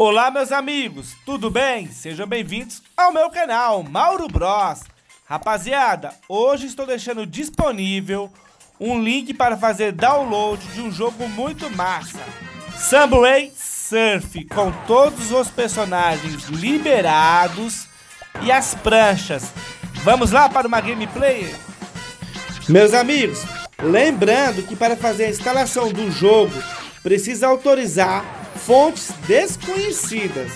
Olá, meus amigos, tudo bem? Sejam bem-vindos ao meu canal Mauro Bros. Rapaziada, hoje estou deixando disponível um link para fazer download de um jogo muito massa. Subway Surf, com todos os personagens liberados e as pranchas. Vamos lá para uma gameplay? Meus amigos, lembrando que para fazer a instalação do jogo, precisa autorizar fontes desconhecidas.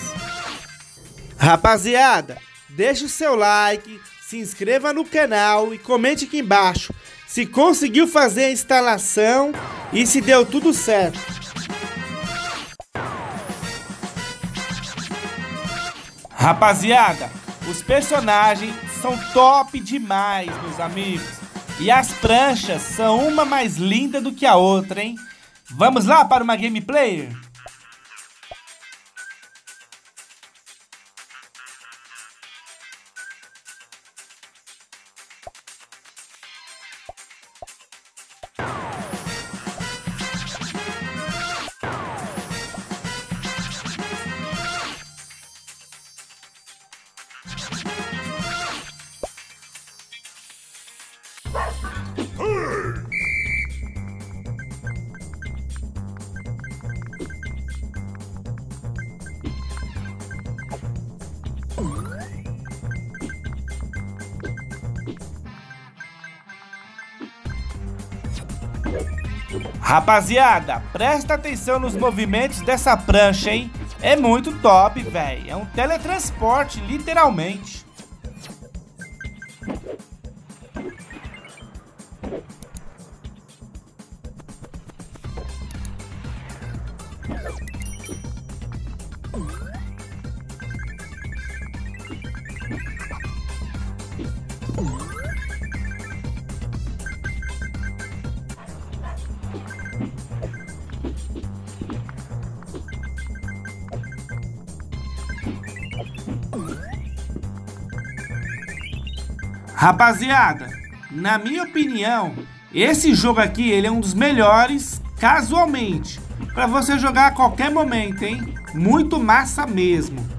Rapaziada, deixe o seu like, se inscreva no canal e comente aqui embaixo se conseguiu fazer a instalação e se deu tudo certo. Rapaziada, os personagens são top demais, meus amigos. E as pranchas são uma mais linda do que a outra, hein? Vamos lá para uma gameplay? Rapaziada, presta atenção nos movimentos dessa prancha, hein? É muito top, velho. É um teletransporte, literalmente. Rapaziada, na minha opinião, esse jogo aqui ele é um dos melhores casualmente para você jogar a qualquer momento, hein? Muito massa mesmo.